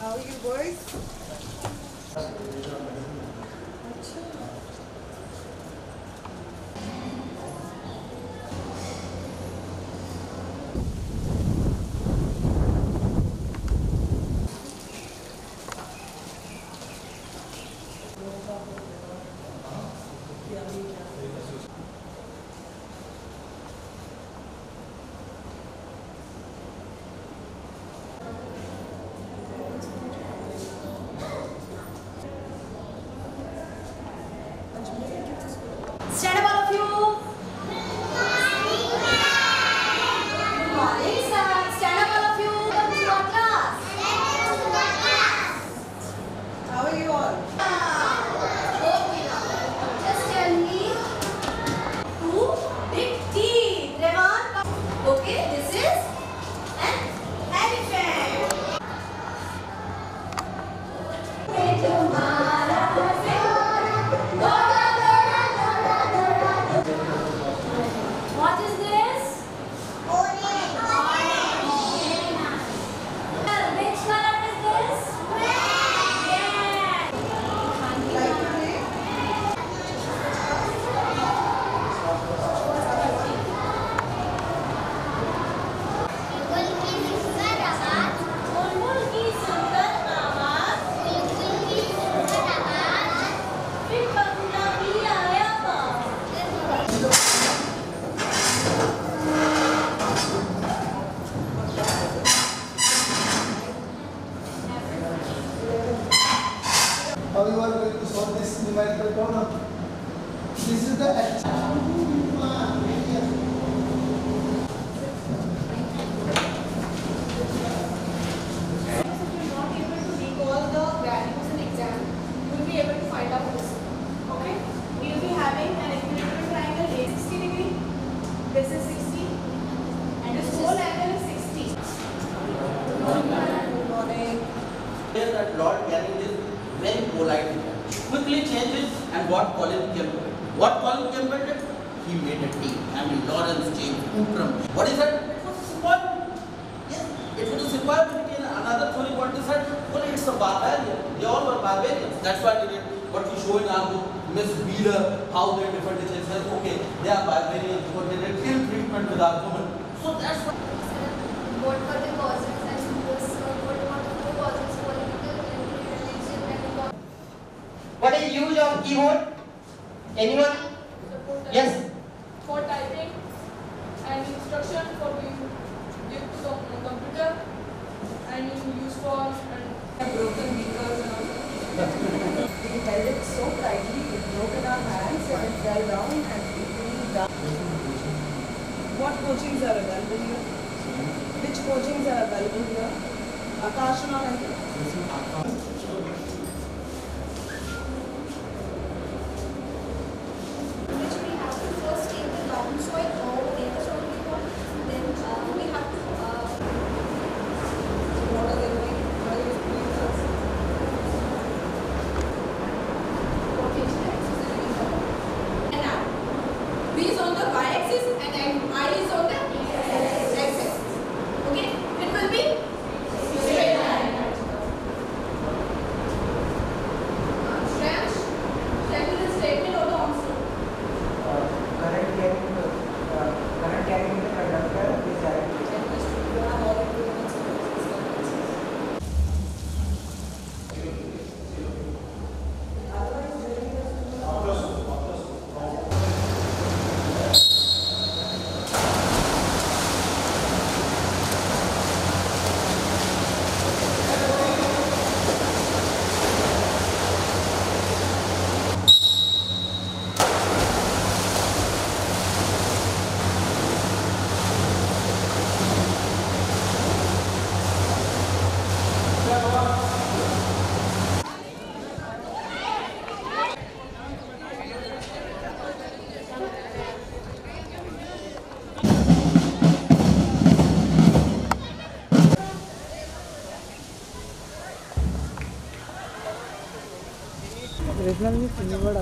How are you boys? Stand up, all of you. Good morning, sir. Stand up, all of you. Welcome to our class. How are you all? Just tell me two big teeth. Revan, okay, angle is 60. Good morning. Here that Lord Canning is very polite. Quickly changes and what Colin Campbell. What Colin Campbell did? He made a team. I mean Lawrence James Outram. What is that? It was a sequoia. Yes, it was a sequoia in another theory. What is that? Well, it's a barbarian. They all were barbarians. That's why they did what we show in our book, Miss Wheeler, how they different it says, okay, they are barbarians because they did ill treatment with our women. So that's why. What were the causes and this, uh, what were the four causes political, religion and what? What is use of keyboard? Anyone? Yes. For typing and instruction for being give to the computer and use for and Broken beakers and all. We held it so tightly, it broke in our hands and it fell down and it really down. What coachings are available here? Which coachings are available here? Akash and all, I think.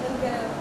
How many children can,